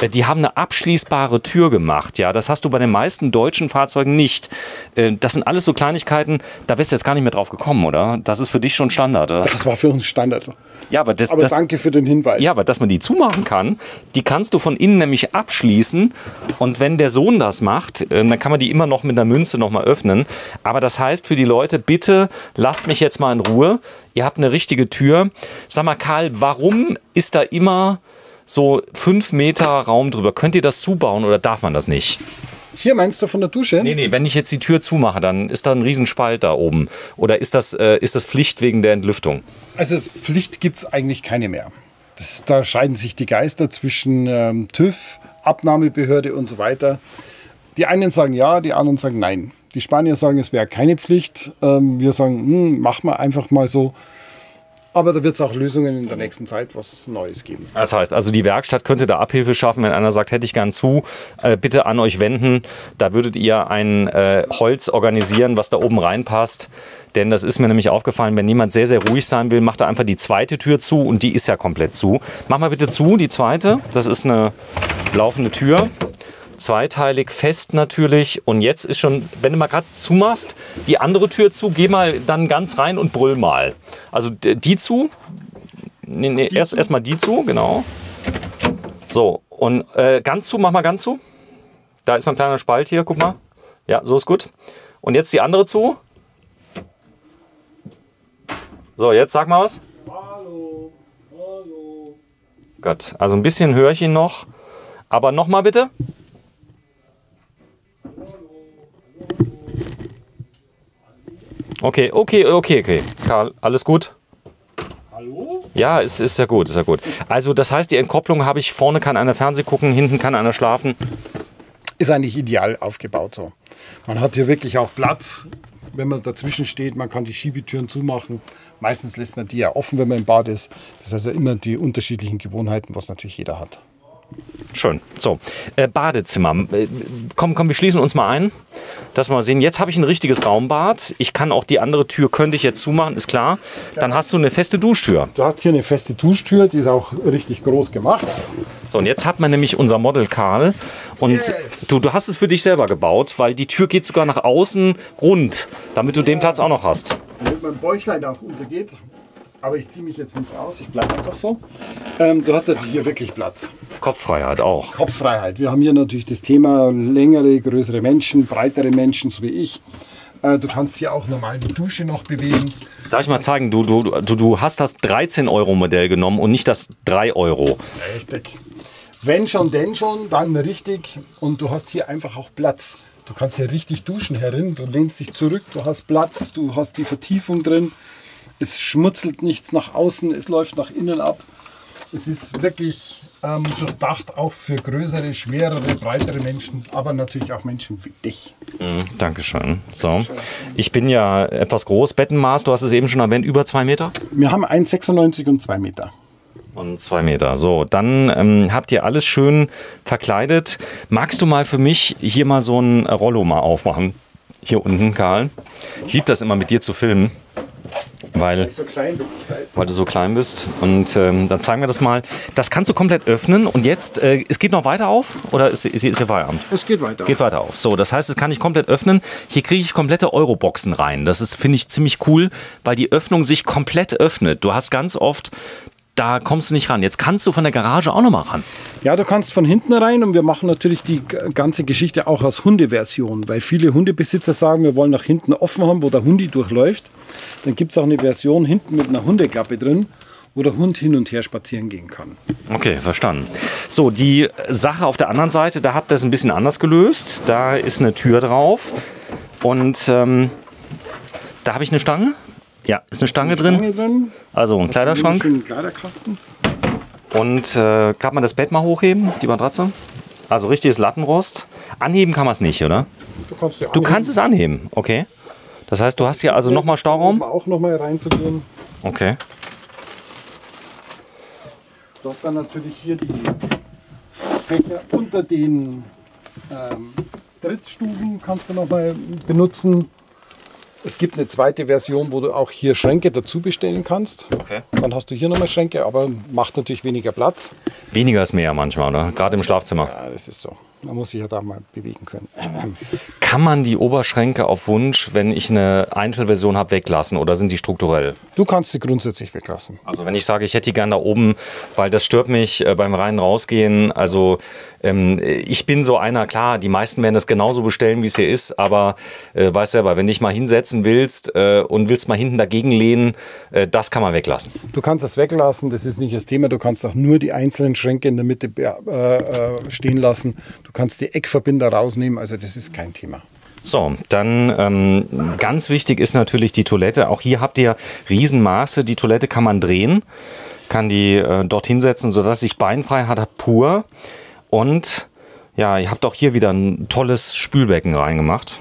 Äh, die haben eine abschließbare Tür gemacht. Ja, das hast du bei den meisten deutschen Fahrzeugen nicht. Äh, das sind alles so Kleinigkeiten, da bist du jetzt gar nicht mehr drauf gekommen, oder? Das ist für dich schon Standard, oder? Das war für uns Standard. Ja, aber das, Aber das, danke für den Hinweis. ja, aber dass man die zumachen kann, die kannst du von innen nämlich abschließen. Und wenn der Sohn das macht, äh, dann kann man die immer noch mit einer Münze noch mal öffnen. Aber das heißt für die Leute, bitte lasst mich jetzt mal in Ruhe. Ihr habt eine richtige Tür. Sag mal, Karl, warum ist da immer so fünf Meter Raum drüber? Könnt ihr das zubauen oder darf man das nicht? Hier meinst du von der Dusche? Nee, nee, wenn ich jetzt die Tür zumache, dann ist da ein Riesenspalt da oben. Oder ist das, äh, ist das Pflicht wegen der Entlüftung? Also Pflicht gibt es eigentlich keine mehr. Das, da scheiden sich die Geister zwischen ähm, TÜV, Abnahmebehörde und so weiter. Die einen sagen ja, die anderen sagen nein. Die Spanier sagen, es wäre keine Pflicht. Ähm, wir sagen, hm, machen wir einfach mal so. Aber da wird es auch Lösungen in der nächsten Zeit was Neues geben. Das heißt, also die Werkstatt könnte da Abhilfe schaffen, wenn einer sagt, hätte ich gern zu, äh, bitte an euch wenden. Da würdet ihr ein äh, Holz organisieren, was da oben reinpasst. Denn das ist mir nämlich aufgefallen, wenn jemand sehr, sehr ruhig sein will, macht er einfach die zweite Tür zu und die ist ja komplett zu. Mach mal bitte zu, die zweite. Das ist eine laufende Tür. Zweiteilig fest natürlich. Und jetzt ist schon, wenn du mal gerade zumachst, die andere Tür zu, geh mal dann ganz rein und brüll mal. Also die zu. Nee, nee, erst erstmal die zu, genau. So, und äh, ganz zu, mach mal ganz zu. Da ist noch ein kleiner Spalt hier, guck mal. Ja, so ist gut. Und jetzt die andere zu. So, jetzt sag mal was. Hallo, hallo. Gott, also ein bisschen höre ich ihn noch. Aber nochmal bitte. Okay, okay, okay, okay. Karl, alles gut? Hallo? Ja, ist, ist ja gut, ist ja gut. Also das heißt, die Entkopplung habe ich, vorne kann einer Fernseh gucken, hinten kann einer schlafen. Ist eigentlich ideal aufgebaut so. Man hat hier wirklich auch Platz, wenn man dazwischen steht. Man kann die Schiebetüren zumachen. Meistens lässt man die ja offen, wenn man im Bad ist. Das ist also immer die unterschiedlichen Gewohnheiten, was natürlich jeder hat. Schön. So, äh, Badezimmer. Äh, komm, komm, wir schließen uns mal ein, dass wir mal sehen. Jetzt habe ich ein richtiges Raumbad. Ich kann auch die andere Tür, könnte ich jetzt zumachen, ist klar. Dann hast du eine feste Duschtür. Du hast hier eine feste Duschtür, die ist auch richtig groß gemacht. So, und jetzt hat man nämlich unser Model Karl. Und Yes. du, du hast es für dich selber gebaut, weil die Tür geht sogar nach außen rund, damit du den Platz auch noch hast. Damit mein Bäuchlein auch untergeht. Aber ich ziehe mich jetzt nicht aus, ich bleibe einfach so. Ähm, du hast also hier wirklich Platz. Kopffreiheit auch. Kopffreiheit. Wir haben hier natürlich das Thema längere, größere Menschen, breitere Menschen, so wie ich. Äh, du kannst hier auch normal die Dusche noch bewegen. Darf ich mal zeigen, du, du, du, du hast das 13-Euro-Modell genommen und nicht das 3 Euro. Richtig. Wenn schon, denn schon, dann richtig. Und du hast hier einfach auch Platz. Du kannst hier richtig duschen herin. Du lehnst dich zurück, du hast Platz, du hast die Vertiefung drin. Es schmutzelt nichts nach außen, es läuft nach innen ab. Es ist wirklich ähm, durchdacht auch für größere, schwerere, breitere Menschen, aber natürlich auch Menschen wie dich. Dankeschön. So. Ich bin ja etwas groß. Bettenmaß, du hast es eben schon erwähnt, über zwei Meter? Wir haben 1,96 und 2 Meter. Und zwei Meter. So, dann ähm, habt ihr alles schön verkleidet. Magst du mal für mich hier mal so ein Rollo mal aufmachen? Hier unten, Karl. Ich liebe das immer mit dir zu filmen, weil, So bin weil du so klein bist. Und ähm, dann zeigen wir das mal. Das kannst du komplett öffnen. Und jetzt, äh, es geht noch weiter auf? Oder ist, ist, ist hier Feierabend? Es geht weiter. Geht weiter auf. So, das heißt, das kann ich komplett öffnen. Hier kriege ich komplette Euroboxen rein. Das ist, finde ich, ziemlich cool, weil die Öffnung sich komplett öffnet. Du hast ganz oft, da kommst du nicht ran. Jetzt kannst du von der Garage auch noch mal ran. Ja, du kannst von hinten rein und wir machen natürlich die ganze Geschichte auch als Hundeversion, weil viele Hundebesitzer sagen, wir wollen nach hinten offen haben, wo der Hundi durchläuft. Dann gibt es auch eine Version hinten mit einer Hundeklappe drin, wo der Hund hin und her spazieren gehen kann. Okay, verstanden. So, die Sache auf der anderen Seite, da habt ihr es ein bisschen anders gelöst. Da ist eine Tür drauf und ähm, da habe ich eine Stange. Ja, ist eine Stange drin. Stange drin, Also ein Kleiderschrank. Einen Kleiderkasten. Und äh, kann man das Bett mal hochheben, die Matratze? Also richtiges Lattenrost. Anheben kann man es nicht, oder? Du kannst, Du kannst es anheben, okay. Das heißt, du hast hier also nochmal Stauraum? Auch nochmal reinzugehen. Okay. Du hast dann natürlich hier die Fächer unter den ähm, Trittstufen kannst du nochmal benutzen. Es gibt eine zweite Version, wo du auch hier Schränke dazu bestellen kannst. Okay. Dann hast du hier nochmal Schränke, aber macht natürlich weniger Platz. Weniger ist mehr manchmal, oder? Gerade im Schlafzimmer. Ja, das ist so. Man muss sich ja da mal bewegen können. Kann man die Oberschränke auf Wunsch, wenn ich eine Einzelversion habe, weglassen oder sind die strukturell? Du kannst sie grundsätzlich weglassen. Also wenn ich sage, ich hätte die gerne da oben, weil das stört mich äh, beim rein rausgehen. Also ähm, ich bin so einer, klar, die meisten werden das genauso bestellen, wie es hier ist, aber äh, weißt selber, wenn du dich mal hinsetzen willst äh, und willst mal hinten dagegen lehnen, äh, das kann man weglassen. Du kannst das weglassen, das ist nicht das Thema. Du kannst auch nur die einzelnen Schränke in der Mitte äh, äh, stehen lassen. Du kannst die Eckverbinder rausnehmen, also das ist kein Thema. So, dann ähm, ganz wichtig ist natürlich die Toilette. Auch hier habt ihr Riesenmaße. Die Toilette kann man drehen, kann die äh, dort hinsetzen, sodass ich beinfrei hat pur. Und ja, ihr habt auch hier wieder ein tolles Spülbecken reingemacht.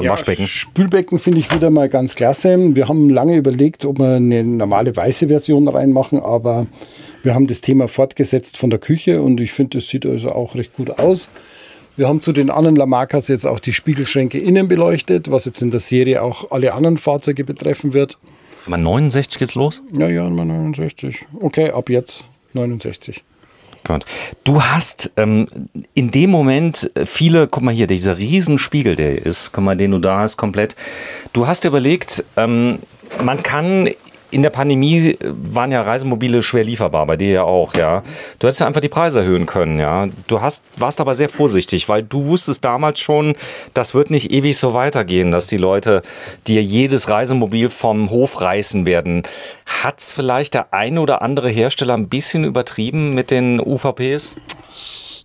Ja, Waschbecken. Spülbecken finde ich wieder mal ganz klasse. Wir haben lange überlegt, ob wir eine normale weiße Version reinmachen, aber wir haben das Thema fortgesetzt von der Küche und ich finde, das sieht also auch recht gut aus. Wir haben zu den anderen Lamarcas jetzt auch die Spiegelschränke innen beleuchtet, was jetzt in der Serie auch alle anderen Fahrzeuge betreffen wird. Mal 69 geht's los? Ja, ja, mal 69. Okay, ab jetzt 69. Gott. Du hast ähm, in dem Moment viele, guck mal hier, dieser Riesenspiegel, der ist, guck mal, den du da hast, komplett. Du hast überlegt, ähm, man kann in der Pandemie äh, waren ja Reisemobile schwer lieferbar, bei dir ja auch, ja. Du hättest ja einfach die Preise erhöhen können, ja. Du hast, warst aber sehr vorsichtig, weil du wusstest damals schon, das wird nicht ewig so weitergehen, dass die Leute dir jedes Reisemobil vom Hof reißen werden. Hat es vielleicht der eine oder andere Hersteller ein bisschen übertrieben mit den UVPs?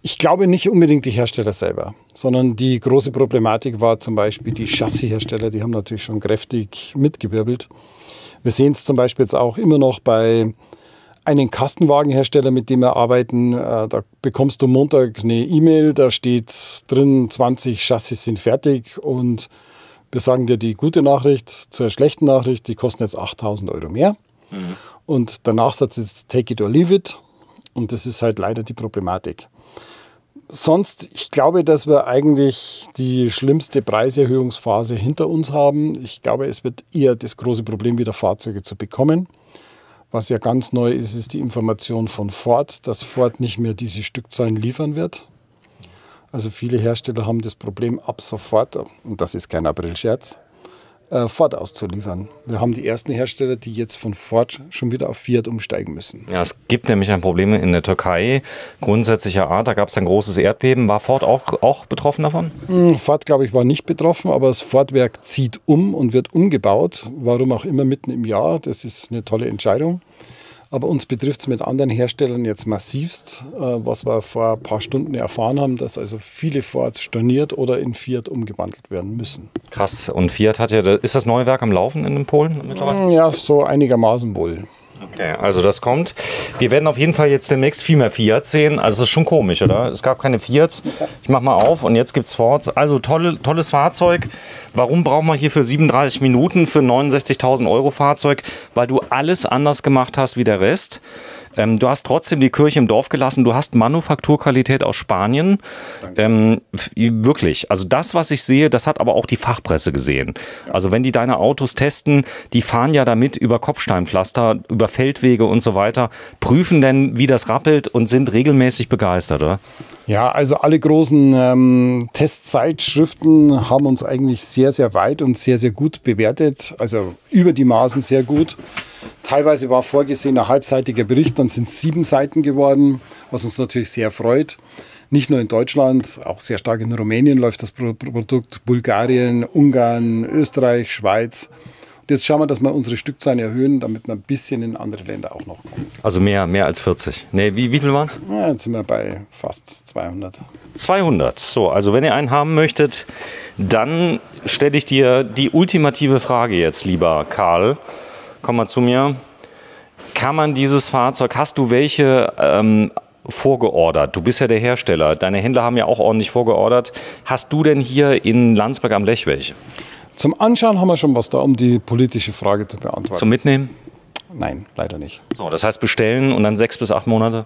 Ich glaube nicht unbedingt die Hersteller selber, sondern die große Problematik war zum Beispiel die Chassishersteller, die haben natürlich schon kräftig mitgewirbelt. Wir sehen es zum Beispiel jetzt auch immer noch bei einem Kastenwagenhersteller, mit dem wir arbeiten. Äh, da bekommst du Montag eine E-Mail, da steht drin, 20 Chassis sind fertig und wir sagen dir die gute Nachricht zur schlechten Nachricht, die kosten jetzt 8000 Euro mehr. Mhm. Und der Nachsatz ist take it or leave it. Und das ist halt leider die Problematik sonst, ich glaube, dass wir eigentlich die schlimmste Preiserhöhungsphase hinter uns haben. Ich glaube, es wird eher das große Problem, wieder Fahrzeuge zu bekommen. Was ja ganz neu ist, ist die Information von Ford, dass Ford nicht mehr diese Stückzahlen liefern wird. Also viele Hersteller haben das Problem ab sofort, und das ist kein April-Scherz, Ford auszuliefern. Wir haben die ersten Hersteller, die jetzt von Ford schon wieder auf Fiat umsteigen müssen. Ja, es gibt nämlich ein Problem in der Türkei grundsätzlicher Art. Da gab es ein großes Erdbeben. War Ford auch, auch betroffen davon? Hm, Ford, glaube ich, war nicht betroffen, aber das Fordwerk zieht um und wird umgebaut. Warum auch immer mitten im Jahr. Das ist eine tolle Entscheidung. Aber uns betrifft es mit anderen Herstellern jetzt massivst, äh, was wir vor ein paar Stunden erfahren haben, dass also viele Ford storniert oder in Fiat umgewandelt werden müssen. Krass. Und Fiat hat ja, ist das neue Werk am Laufen in Polen mittlerweile? Ja, so einigermaßen wohl. Okay, also das kommt. Wir werden auf jeden Fall jetzt demnächst viel mehr Fiat sehen. Also das ist schon komisch, oder? Es gab keine Fiat. Ich mach mal auf und jetzt gibt es Fords. Also tolle, tolles Fahrzeug. Warum brauchen wir hier für 37 Minuten für 69.000 Euro Fahrzeug? Weil du alles anders gemacht hast wie der Rest. Ähm, du hast trotzdem die Kirche im Dorf gelassen. Du hast Manufakturqualität aus Spanien. Ähm, wirklich. Also das, was ich sehe, das hat aber auch die Fachpresse gesehen. Also wenn die deine Autos testen, die fahren ja damit über Kopfsteinpflaster, über Feldwege und so weiter, prüfen denn, wie das rappelt und sind regelmäßig begeistert, oder? Ja, also alle großen ähm, Testzeitschriften haben uns eigentlich sehr, sehr weit und sehr, sehr gut bewertet. Also über die Maßen sehr gut. Teilweise war vorgesehen ein halbseitiger Bericht, dann sind es sieben Seiten geworden, was uns natürlich sehr freut. Nicht nur in Deutschland, auch sehr stark in Rumänien läuft das Produkt, Bulgarien, Ungarn, Österreich, Schweiz. Und jetzt schauen wir, dass wir unsere Stückzahlen erhöhen, damit wir ein bisschen in andere Länder auch noch kommen. Also mehr, mehr als 40. Nee, wie, wie viel waren es? Ja, jetzt sind wir bei fast 200. 200. So, also wenn ihr einen haben möchtet, dann stelle ich dir die ultimative Frage jetzt, lieber Karl komm mal zu mir. Kann man dieses Fahrzeug, hast du welche ähm, vorgeordert? Du bist ja der Hersteller. Deine Händler haben ja auch ordentlich vorgeordert. Hast du denn hier in Landsberg am Lech welche? Zum Anschauen haben wir schon was da, um die politische Frage zu beantworten. Zum Mitnehmen? Nein, leider nicht. So, das heißt bestellen und dann sechs bis acht Monate?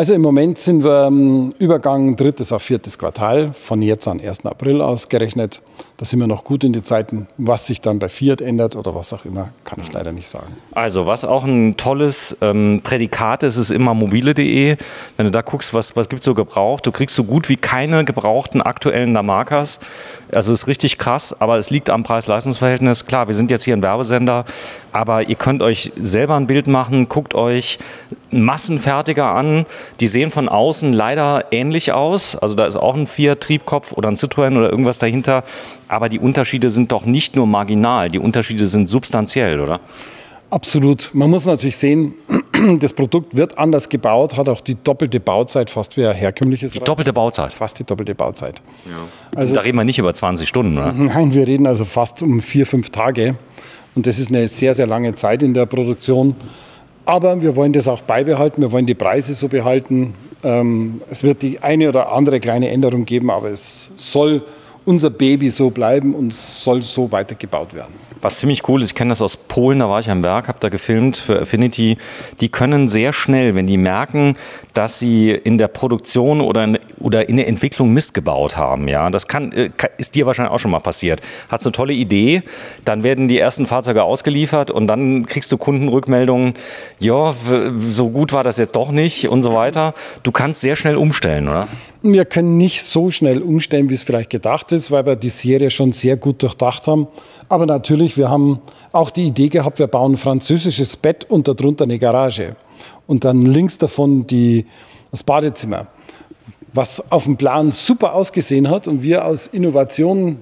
Also im Moment sind wir im Übergang drittes auf viertes Quartal, von jetzt an 1. April ausgerechnet. Da sind wir noch gut in die Zeiten. Was sich dann bei Fiat ändert oder was auch immer, kann ich leider nicht sagen. Also, was auch ein tolles ähm, Prädikat ist, ist immer mobile.de. Wenn du da guckst, was, was gibt es so gebraucht, du kriegst so gut wie keine gebrauchten aktuellen Lamarcas. Also ist richtig krass, aber es liegt am Preis-Leistungs-Verhältnis. Klar, wir sind jetzt hier ein Werbesender, aber ihr könnt euch selber ein Bild machen, guckt euch Massenfertiger an. Die sehen von außen leider ähnlich aus. Also da ist auch ein Fiat-Triebkopf oder ein Citroën oder irgendwas dahinter. Aber die Unterschiede sind doch nicht nur marginal, die Unterschiede sind substanziell, oder? Absolut. Man muss natürlich sehen, das Produkt wird anders gebaut, hat auch die doppelte Bauzeit, fast wie ein herkömmliches. Die doppelte Bauzeit? Fast die doppelte Bauzeit. Ja. Also, da reden wir nicht über 20 Stunden, oder? Nein, wir reden also fast um vier, fünf Tage. Und das ist eine sehr, sehr lange Zeit in der Produktion. Aber wir wollen das auch beibehalten, wir wollen die Preise so behalten. Ähm, es wird die eine oder andere kleine Änderung geben, aber es soll unser Baby so bleiben und soll so weitergebaut werden. Was ziemlich cool ist, ich kenne das aus Polen, da war ich am Werk, habe da gefilmt für Affinity. Die können sehr schnell, wenn die merken, dass sie in der Produktion oder in, oder in der Entwicklung Mist gebaut haben, ja, das kann, äh, ist dir wahrscheinlich auch schon mal passiert. Hat eine tolle Idee, dann werden die ersten Fahrzeuge ausgeliefert und dann kriegst du Kundenrückmeldungen, ja, so gut war das jetzt doch nicht und so weiter. Du kannst sehr schnell umstellen, oder? Wir können nicht so schnell umstellen, wie es vielleicht gedacht ist, weil wir die Serie schon sehr gut durchdacht haben. Aber natürlich, wir haben auch die Idee gehabt, wir bauen ein französisches Bett und darunter eine Garage. Und dann links davon die, das Badezimmer, was auf dem Plan super ausgesehen hat und wir aus Innovation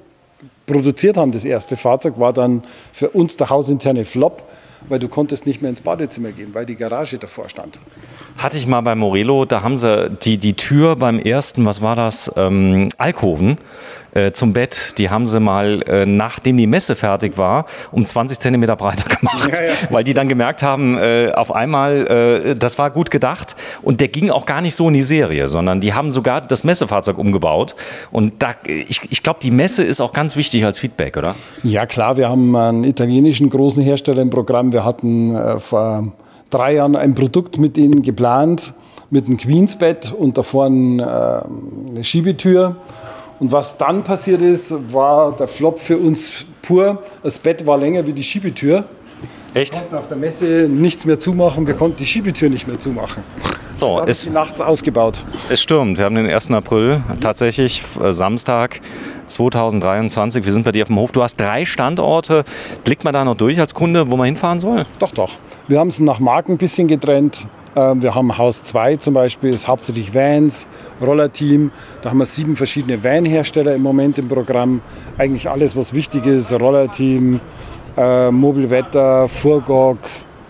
produziert haben. Das erste Fahrzeug war dann für uns der hausinterne Flop weil du konntest nicht mehr ins Badezimmer gehen, weil die Garage davor stand. Hatte ich mal bei Morello, da haben sie die, die Tür beim ersten, was war das, ähm, Alkoven, äh, zum Bett, die haben sie mal, äh, nachdem die Messe fertig war, um 20 Zentimeter breiter gemacht, ja, ja. weil die dann gemerkt haben, äh, auf einmal, äh, das war gut gedacht. Und der ging auch gar nicht so in die Serie, sondern die haben sogar das Messefahrzeug umgebaut. Und da, ich, ich glaube, die Messe ist auch ganz wichtig als Feedback, oder? Ja klar, wir haben einen italienischen großen Hersteller im Programm, wir hatten äh, vor drei Jahren ein Produkt mit ihnen geplant, mit einem Queensbett und davor eine Schiebetür und was dann passiert ist, war der Flop für uns pur. Das Bett war länger wie die Schiebetür. Echt? Wir konnten auf der Messe nichts mehr zumachen, wir konnten die Schiebetür nicht mehr zumachen. So, das ist nachts ausgebaut. Es stürmt. Wir haben den 1. April, tatsächlich äh, Samstag 2023. Wir sind bei dir auf dem Hof. Du hast drei Standorte. Blickt man da noch durch als Kunde, wo man hinfahren soll? Doch, doch. Wir haben es nach Marken ein bisschen getrennt. Ähm, wir haben Haus 2 zum Beispiel, ist hauptsächlich Vans, Rollerteam. Da haben wir sieben verschiedene Van-Hersteller im Moment im Programm. Eigentlich alles, was wichtig ist, Rollerteam, äh, Mobilwetter, Furgog,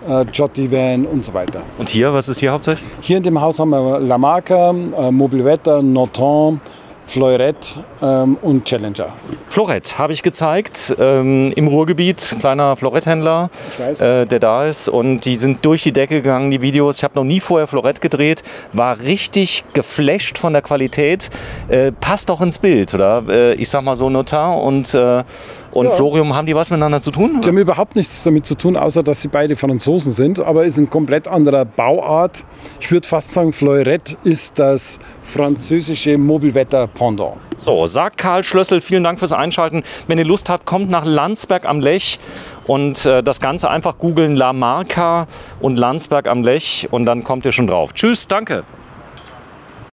äh, Jotti Van und so weiter. Und hier, was ist hier hauptsächlich? Hier in dem Haus haben wir La Marca, äh, Mobilwetter, Noton, Florett ähm, und Challenger. Florett habe ich gezeigt ähm, im Ruhrgebiet, kleiner Floretthändler, äh, der da ist und die sind durch die Decke gegangen, die Videos. Ich habe noch nie vorher Florett gedreht, war richtig geflasht von der Qualität. Äh, passt doch ins Bild, oder? Äh, ich sag mal so Notar und äh, und ja. Florium, haben die was miteinander zu tun? Die haben überhaupt nichts damit zu tun, außer dass sie beide Franzosen sind, aber ist ein komplett anderer Bauart. Ich würde fast sagen, Fleurette ist das französische Mobilwetter-Pendant. So, sagt Karl Schlössel, vielen Dank fürs Einschalten. Wenn ihr Lust habt, kommt nach Landsberg am Lech und äh, das Ganze einfach googeln La Marca und Landsberg am Lech und dann kommt ihr schon drauf. Tschüss, danke.